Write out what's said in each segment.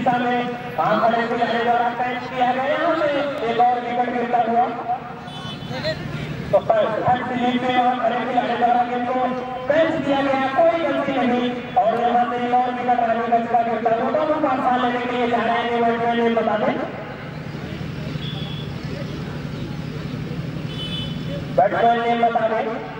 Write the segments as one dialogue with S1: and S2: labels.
S1: दिशा में काम खड़े खिलाड़ी द्वारा कैच किया गया यहाँ से एक और विकेट गिरता हुआ तो फ़र्स्ट दिलीप में और खड़े खिलाड़ी द्वारा गेम को कैच किया गया कोई गलती नहीं और यहाँ से एक और विकेट गंज का गिरता हुआ दोनों का स्थान लेने के लिए जा रहे हैं बैट्समैन बता दें बैट्समैन नेम बता दें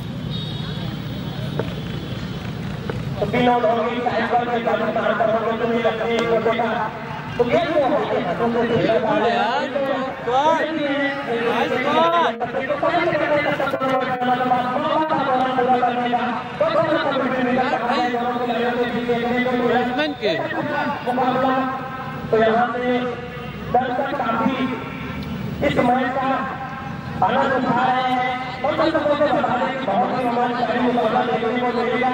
S2: यार भाई
S1: तो विनोद होगी टाइम पर के पाकिस्तान पर होंगे तो नहीं लगती एक फ़ोटो का तो गेम को हमारे हाथों से खेला जा रहा है
S2: यार बैट्समैन के
S1: मुकाबला तो यहाँ से दर्शक काफ़ी इस मैच का आनंद उठा रहे हैं और दर्शकों को बता दें कि बहुत ही रोमांचकारी मुकाबला देखने को मिलेगा।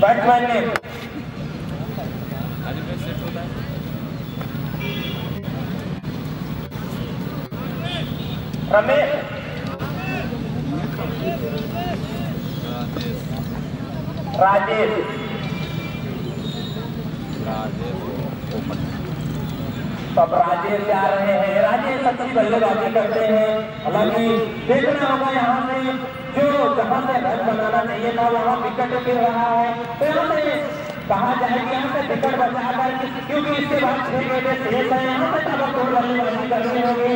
S1: बैट्समैन नेम रमेश राजेश अब राजेश जा रहे हैं। राजेश अच्छी बल्लेबाजी करते हैं। हालाँकि देखना होगा यहाँ से। जो जहाँ से रन बनाना चाहिए था, वहाँ विकेट गिर रहा है। तो कहा जाए कि यहाँ से विकेट बचाकर क्योंकि इसके बाद छह गेंदे शेष है। यहाँ से ताबड़तोड़ बल्लेबाजी करनी होगी,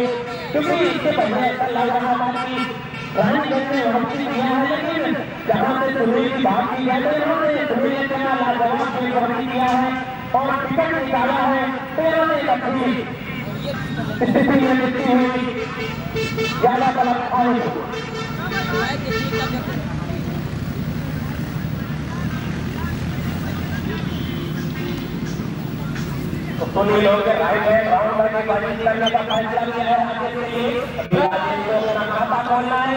S1: क्योंकि इससे पहले ऐसा लग रहा था कि तो ने है और है। तो ज़्यादा तो सुनील लोग के राइट हैंड राउंड करके बॉलिंग करने का फैसला किया है। आगे के लिए खाता खोलना है।